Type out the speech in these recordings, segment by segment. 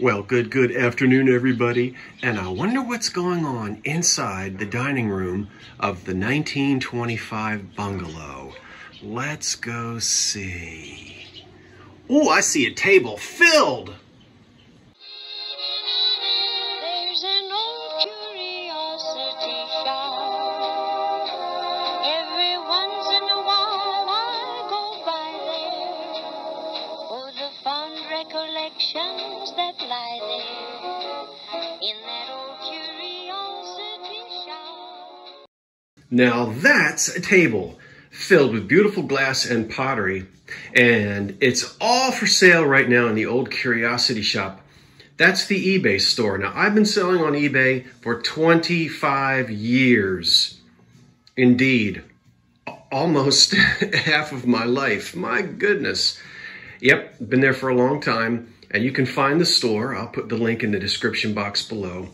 Well, good, good afternoon, everybody. And I wonder what's going on inside the dining room of the 1925 bungalow. Let's go see. Oh, I see a table filled. Now that's a table filled with beautiful glass and pottery. And it's all for sale right now in the old curiosity shop. That's the eBay store. Now I've been selling on eBay for 25 years. Indeed, almost half of my life. My goodness. Yep, been there for a long time. And you can find the store. I'll put the link in the description box below.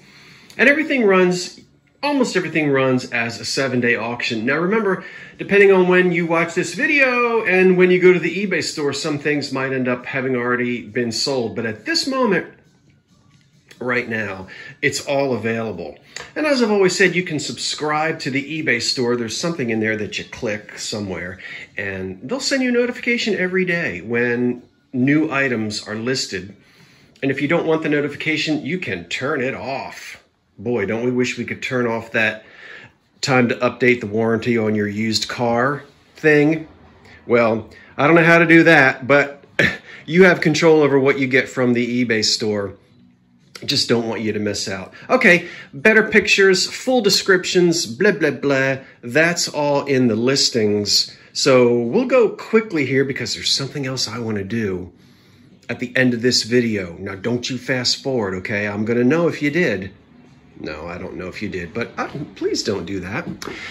And everything runs, almost everything runs as a seven day auction. Now remember, depending on when you watch this video and when you go to the eBay store, some things might end up having already been sold. But at this moment, right now, it's all available. And as I've always said, you can subscribe to the eBay store. There's something in there that you click somewhere, and they'll send you a notification every day when new items are listed. And if you don't want the notification, you can turn it off. Boy, don't we wish we could turn off that time to update the warranty on your used car thing? Well, I don't know how to do that, but you have control over what you get from the eBay store. Just don't want you to miss out. Okay, better pictures, full descriptions, blah, blah, blah. That's all in the listings. So we'll go quickly here because there's something else I want to do at the end of this video. Now, don't you fast forward, okay? I'm going to know if you did. No, I don't know if you did, but uh, please don't do that.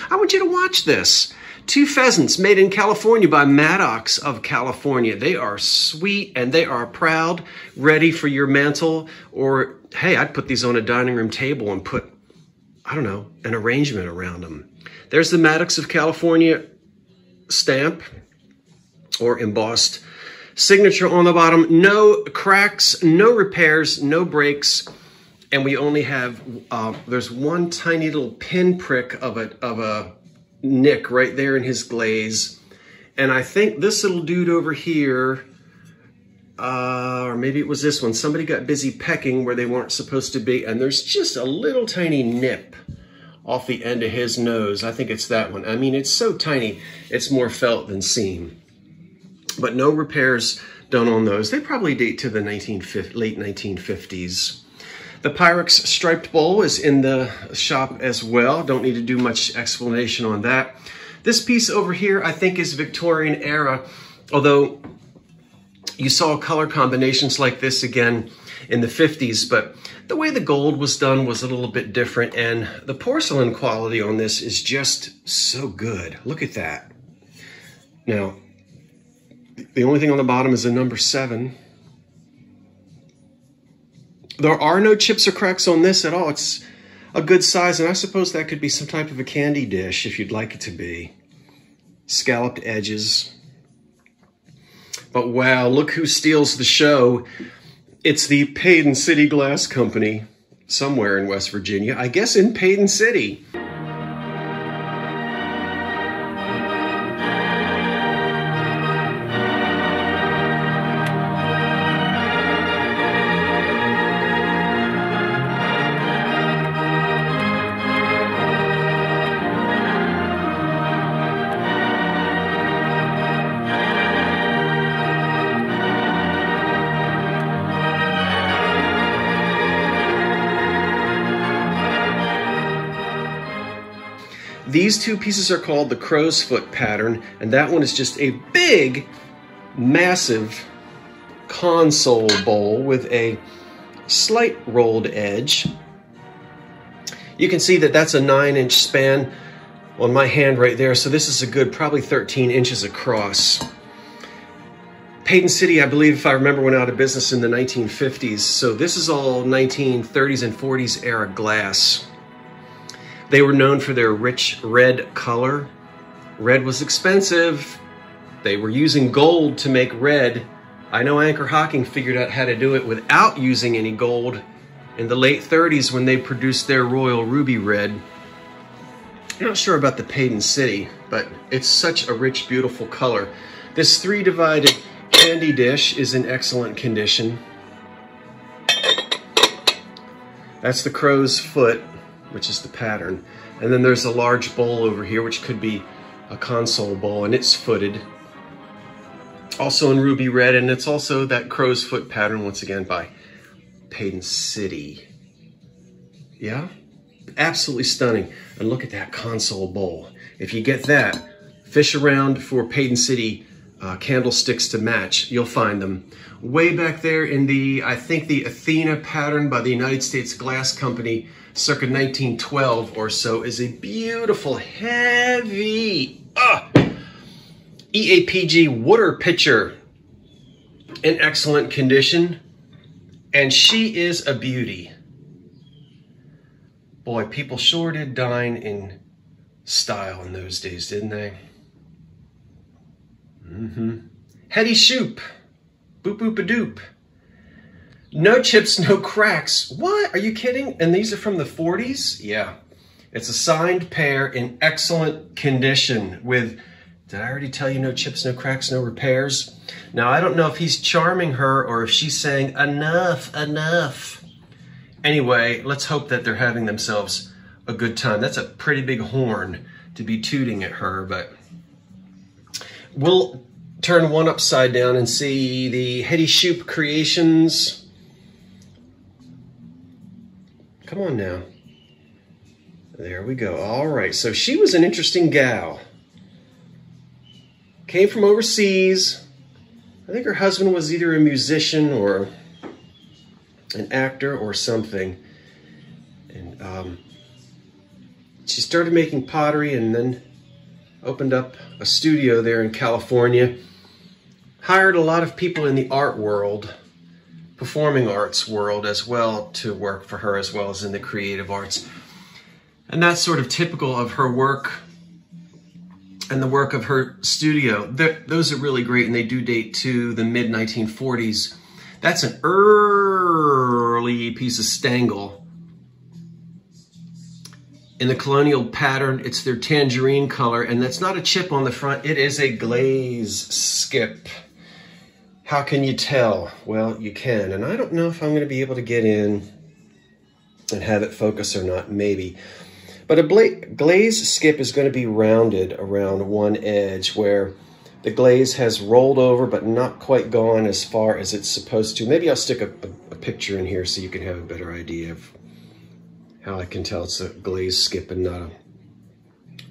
I want you to watch this. Two pheasants made in California by Maddox of California. They are sweet and they are proud, ready for your mantle. Or, hey, I'd put these on a dining room table and put, I don't know, an arrangement around them. There's the Maddox of California stamp or embossed signature on the bottom. No cracks, no repairs, no breaks and we only have uh, there's one tiny little pinprick of a of a nick right there in his glaze. And I think this little dude over here uh, or maybe it was this one somebody got busy pecking where they weren't supposed to be. And there's just a little tiny nip off the end of his nose. I think it's that one. I mean it's so tiny it's more felt than seen. but no repairs done on those. They probably date to the 1950, late 1950s the Pyrex striped bowl is in the shop as well. Don't need to do much explanation on that. This piece over here, I think is Victorian era, although you saw color combinations like this again in the 50s, but the way the gold was done was a little bit different, and the porcelain quality on this is just so good. Look at that. Now, the only thing on the bottom is a number seven. There are no chips or cracks on this at all. It's a good size, and I suppose that could be some type of a candy dish if you'd like it to be. Scalloped edges. But wow, look who steals the show. It's the Paden City Glass Company, somewhere in West Virginia. I guess in Paden City. These two pieces are called the crow's foot pattern, and that one is just a big, massive console bowl with a slight rolled edge. You can see that that's a nine inch span on my hand right there, so this is a good probably 13 inches across. Paden City, I believe, if I remember, went out of business in the 1950s, so this is all 1930s and 40s era glass. They were known for their rich red color. Red was expensive. They were using gold to make red I know Anchor Hocking figured out how to do it without using any gold in the late 30s when they produced their Royal Ruby Red. I'm not sure about the Paden City, but it's such a rich, beautiful color. This three-divided candy dish is in excellent condition. That's the crow's foot, which is the pattern. And then there's a large bowl over here, which could be a console bowl, and it's footed. Also in ruby red, and it's also that crow's foot pattern, once again, by Paden City. Yeah? Absolutely stunning. And look at that console bowl. If you get that, fish around for Paden City uh, candlesticks to match. You'll find them. Way back there in the, I think the Athena pattern by the United States Glass Company, circa 1912 or so, is a beautiful, heavy, ah, EAPG water pitcher in excellent condition. And she is a beauty. Boy, people sure did dine in style in those days, didn't they? Mm-hmm. Hedi Schoop. Boop boop a doop. No chips, no cracks. What? Are you kidding? And these are from the 40s? Yeah. It's a signed pair in excellent condition with, did I already tell you no chips, no cracks, no repairs? Now, I don't know if he's charming her or if she's saying, enough, enough. Anyway, let's hope that they're having themselves a good time. That's a pretty big horn to be tooting at her, but we'll turn one upside down and see the Hedi Schoop Creations. Come on now. There we go. All right, so she was an interesting gal. Came from overseas. I think her husband was either a musician or an actor or something. And um, she started making pottery and then opened up a studio there in California. Hired a lot of people in the art world, performing arts world as well, to work for her as well as in the creative arts. And that's sort of typical of her work and the work of her studio. They're, those are really great and they do date to the mid 1940s. That's an early piece of Stangl in the colonial pattern. It's their tangerine color, and that's not a chip on the front. It is a glaze skip. How can you tell? Well, you can, and I don't know if I'm going to be able to get in and have it focus or not, maybe. But a glaze skip is going to be rounded around one edge where the glaze has rolled over but not quite gone as far as it's supposed to. Maybe I'll stick a, a, picture in here so you can have a better idea of how I can tell it's a glaze skip and not a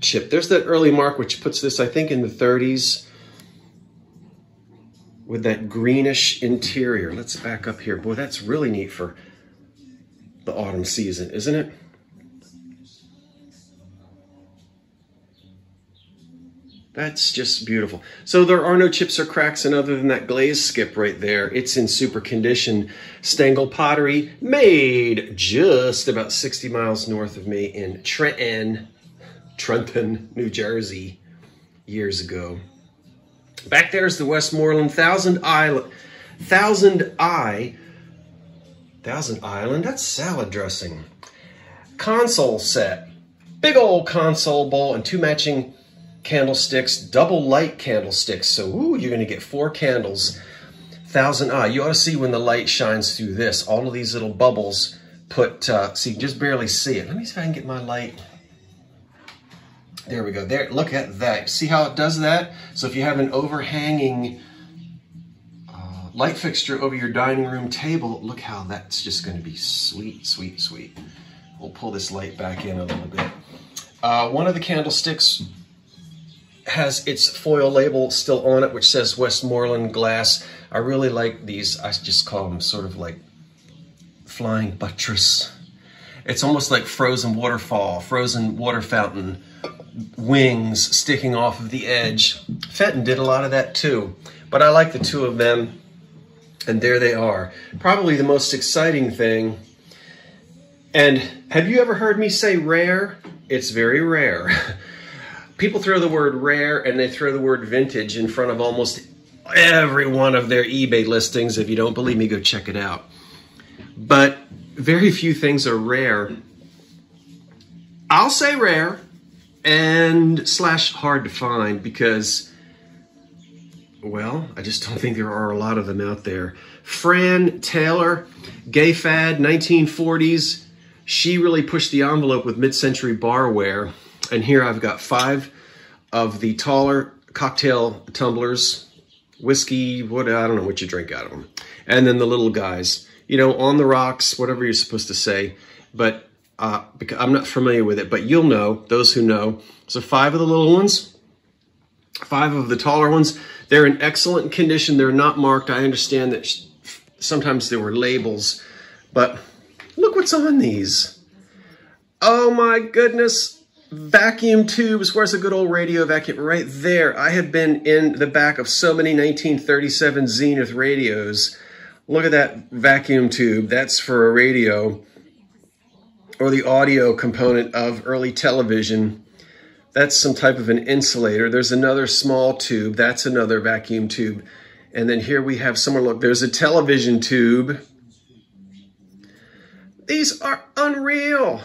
chip. There's that early mark which puts this, I think, in the 30s with that greenish interior. Let's back up here. Boy, that's really neat for the autumn season, isn't it? That's just beautiful. So there are no chips or cracks, and other than that glaze skip right there, it's in super condition. Stangl pottery made just about 60 miles north of me in Trenton, Trenton, New Jersey, years ago. Back there is the Westmoreland Thousand Island, Thousand Eye, Thousand Island. That's salad dressing. Console set, big old console bowl, and two matching candlesticks, double light candlesticks. So, ooh, you're going to get four candles. Thousand eye. You ought to see when the light shines through this. All of these little bubbles put, uh, see, just barely see it. Let me see if I can get my light. There we go. There, look at that. See how it does that? So if you have an overhanging uh, light fixture over your dining room table, look how that's just going to be sweet, sweet, sweet. We'll pull this light back in a little bit. Uh, one of the candlesticks has its foil label still on it, which says Westmoreland glass. I really like these. I just call them sort of like flying buttress. It's almost like frozen waterfall, frozen water fountain, wings sticking off of the edge. Fenton did a lot of that too, but I like the two of them, and there they are. Probably the most exciting thing. And have you ever heard me say rare? It's very rare. people throw the word rare and they throw the word vintage in front of almost every one of their eBay listings. If you don't believe me, go check it out. But very few things are rare. I'll say rare and slash hard to find because, well, I just don't think there are a lot of them out there. Fran Taylor, gay fad, 1940s. She really pushed the envelope with mid-century barware. And here I've got five of the taller cocktail tumblers, whiskey, what I don't know what you drink out of them. And then the little guys, you know, on the rocks, whatever you're supposed to say. But uh, because I'm not familiar with it, but you'll know, those who know. So five of the little ones, five of the taller ones, they're in excellent condition. They're not marked. I understand that sometimes there were labels, but look what's on these. Oh my goodness. Vacuum tubes. Where's a good old radio vacuum? Right there. I have been in the back of so many 1937 Zenith radios. Look at that vacuum tube. That's for a radio or the audio component of early television. That's some type of an insulator. There's another small tube. That's another vacuum tube. And then here we have somewhere, look, there's a television tube. These are unreal.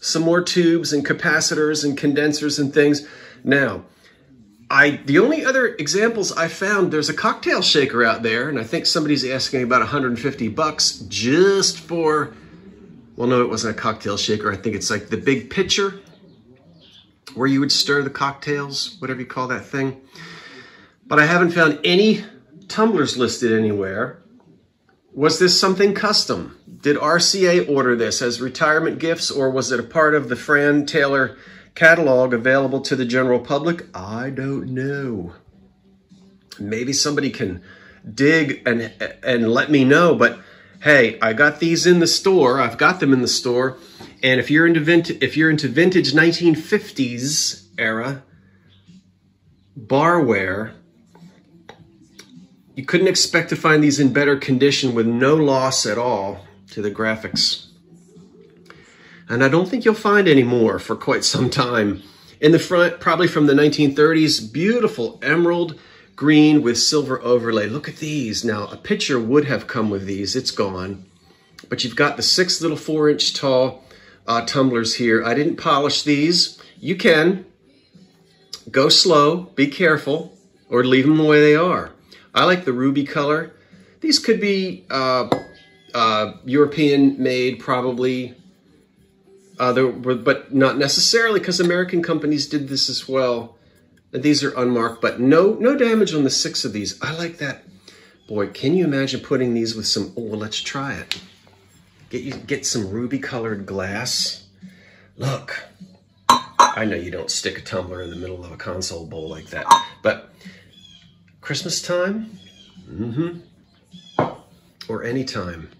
Some more tubes and capacitors and condensers and things. Now, I the only other examples I found, there's a cocktail shaker out there, and I think somebody's asking about 150 bucks just for, well, no, it wasn't a cocktail shaker. I think it's like the big pitcher where you would stir the cocktails, whatever you call that thing. But I haven't found any tumblers listed anywhere. Was this something custom? Did RCA order this as retirement gifts or was it a part of the Fran Taylor catalog available to the general public? I don't know. Maybe somebody can dig and and let me know, but hey, I got these in the store. I've got them in the store. And if you're into vintage, if you're into vintage 1950s era barware, you couldn't expect to find these in better condition with no loss at all to the graphics. And I don't think you'll find any more for quite some time. In the front, probably from the 1930s, beautiful emerald green with silver overlay. Look at these. Now, a picture would have come with these. It's gone. But you've got the six little four inch tall uh, tumblers here. I didn't polish these. You can. Go slow. Be careful. Or leave them the way they are. I like the ruby color. These could be uh, uh, European made, probably. Uh, were, but not necessarily because American companies did this as well. These are unmarked, but no, no damage on the six of these. I like that. Boy, can you imagine putting these with some, oh, well, let's try it. Get you get some ruby colored glass. Look, I know you don't stick a tumbler in the middle of a console bowl like that, but Christmas time, mm-hmm, or any time.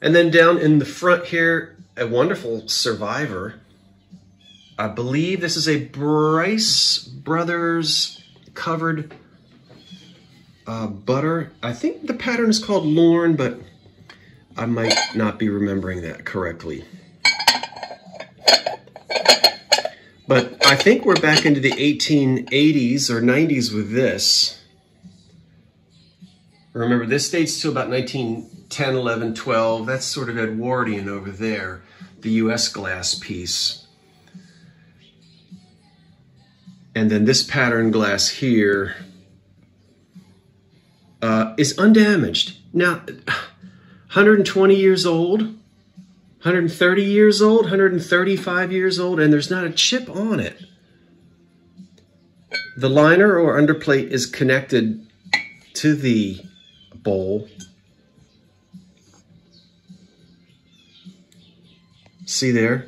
And then down in the front here, a wonderful survivor. I believe this is a Bryce Brothers covered uh, butter. I think the pattern is called Lorne, but I might not be remembering that correctly. But I think we're back into the 1880s or 90s with this. Remember, this dates to about 1910, 11, 12. That's sort of Edwardian over there, the U.S. glass piece. And then this pattern glass here uh, is undamaged. Now, 120 years old, 130 years old, 135 years old, and there's not a chip on it. The liner or underplate is connected to the bowl. See there?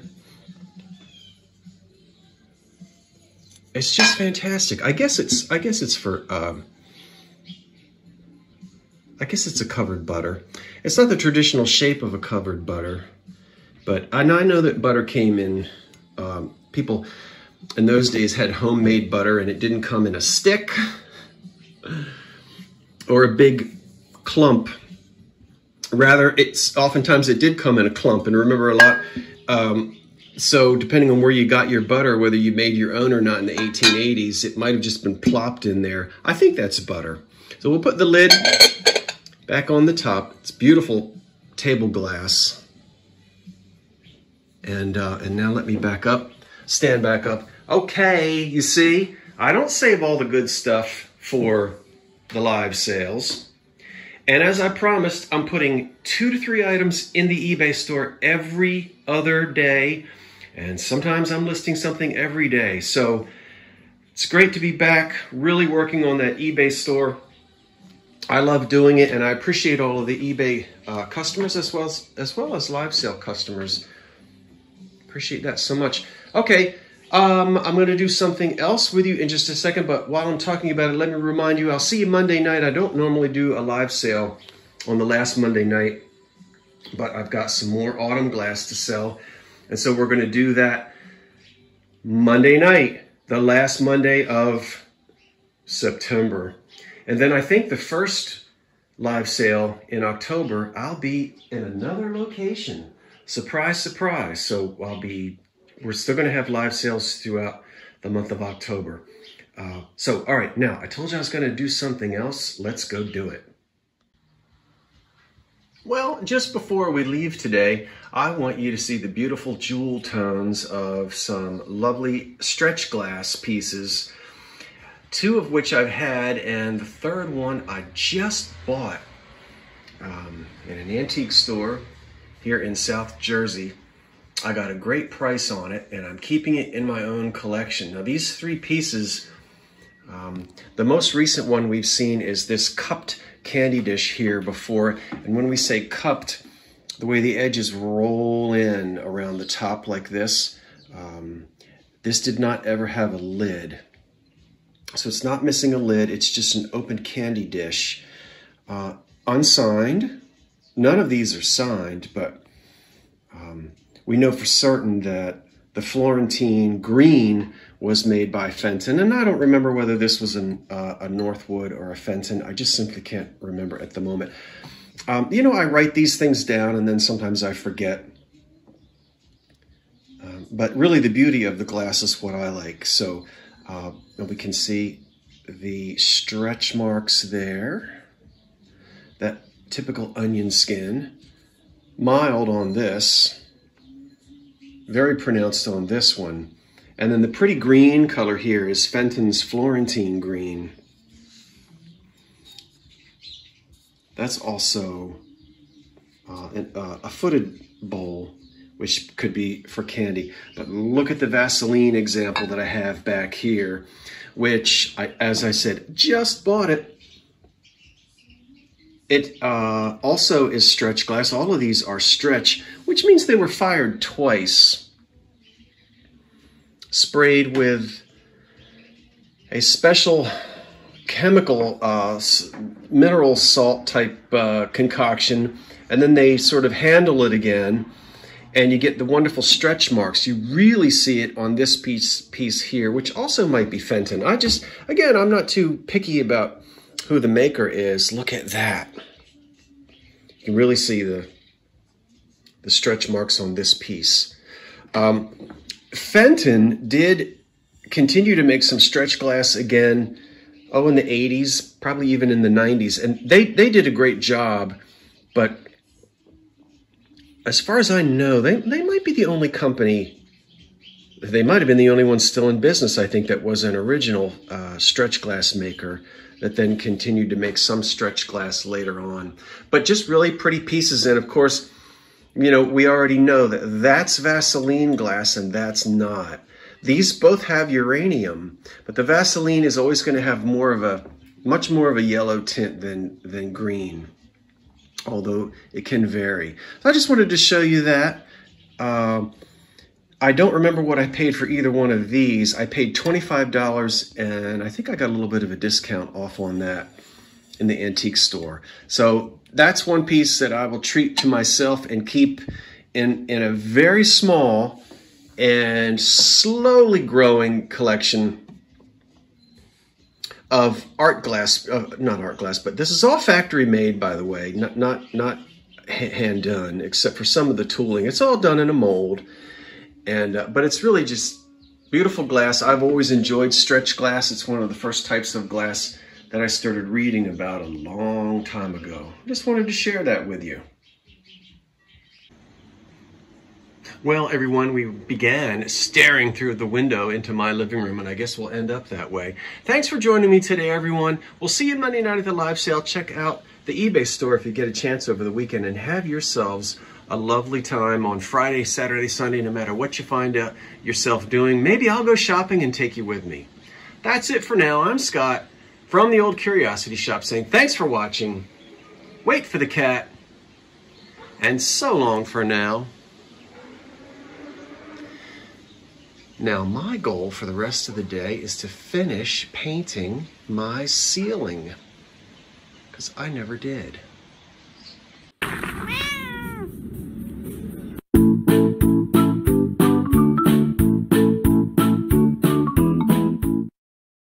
It's just fantastic. I guess it's I guess it's for um, I guess it's a covered butter. It's not the traditional shape of a covered butter. But I know, I know that butter came in, um, people in those days had homemade butter and it didn't come in a stick or a big clump. Rather, it's oftentimes it did come in a clump. And remember a lot, um, So depending on where you got your butter, whether you made your own or not in the 1880s, it might have just been plopped in there. I think that's butter. So we'll put the lid back on the top. It's beautiful table glass. And, uh, and now let me back up, stand back up. Okay, you see, I don't save all the good stuff for the live sales. And as I promised, I'm putting two to three items in the eBay store every other day and sometimes I'm listing something every day. So it's great to be back, really working on that eBay store. I love doing it, and I appreciate all of the eBay uh, customers as well as, as well as live sale customers. Appreciate that so much. Okay, um, I'm going to do something else with you in just a second, but while I'm talking about it, let me remind you, I'll see you Monday night. I don't normally do a live sale on the last Monday night, but I've got some more autumn glass to sell. And so we're going to do that Monday night, the last Monday of September. And then I think the first live sale in October, I'll be in another location. Surprise, surprise. So I'll be, we're still going to have live sales throughout the month of October. Uh, so, all right, now I told you I was going to do something else. Let's go do it. Well, just before we leave today, I want you to see the beautiful jewel tones of some lovely stretch glass pieces, two of which I've had, and the third one I just bought um, in an antique store here in South Jersey. I got a great price on it, and I'm keeping it in my own collection. Now, these three pieces, um, the most recent one we've seen is this cupped candy dish here before. And when we say cupped, the way the edges roll in around the top like this, um, this did not ever have a lid. So it's not missing a lid, it's just an open candy dish. Uh, unsigned, none of these are signed, but um, we know for certain that the Florentine green was made by Fenton. And I don't remember whether this was an, uh, a Northwood or a Fenton. I just simply can't remember at the moment. Um, you know, I write these things down and then sometimes I forget. Um, but really the beauty of the glass is what I like. So uh, we can see the stretch marks there. That typical onion skin. Mild on this very pronounced on this one. And then the pretty green color here is Fenton's Florentine green. That's also uh, an, uh, a footed bowl, which could be for candy. But look at the Vaseline example that I have back here, which, I, as I said, just bought it. It uh, also is stretch glass. All of these are stretch, which means they were fired twice. Sprayed with a special chemical uh, mineral salt type uh, concoction, and then they sort of handle it again, and you get the wonderful stretch marks. You really see it on this piece piece here, which also might be Fenton. I just, again, I'm not too picky about who the maker is, look at that. You can really see the, the stretch marks on this piece. Um, Fenton did continue to make some stretch glass again, oh, in the 80s, probably even in the 90s. And they, they did a great job, but as far as I know, they, they might be the only company they might have been the only one still in business, I think, that was an original uh, stretch glass maker that then continued to make some stretch glass later on. But just really pretty pieces. And of course, you know, we already know that that's Vaseline glass and that's not. These both have uranium, but the Vaseline is always going to have more of a, much more of a yellow tint than, than green, although it can vary. So I just wanted to show you that. Um, I don't remember what I paid for either one of these. I paid $25 and I think I got a little bit of a discount off on that in the antique store. So that's one piece that I will treat to myself and keep in, in a very small and slowly growing collection of art glass, uh, not art glass, but this is all factory made, by the way, not, not, not hand done, except for some of the tooling. It's all done in a mold And uh, but it's really just beautiful glass. I've always enjoyed stretch glass. It's one of the first types of glass that I started reading about a long time ago. Just wanted to share that with you. Well, everyone, we began staring through the window into my living room, and I guess we'll end up that way. Thanks for joining me today, everyone. We'll see you Monday night at the live sale. Check out the eBay store if you get a chance over the weekend, and have yourselves a lovely time on Friday, Saturday, Sunday, no matter what you find out yourself doing. Maybe I'll go shopping and take you with me. That's it for now. I'm Scott from the Old Curiosity Shop saying thanks for watching. Wait for the cat. And so long for now. Now, my goal for the rest of the day is to finish painting my ceiling because I never did.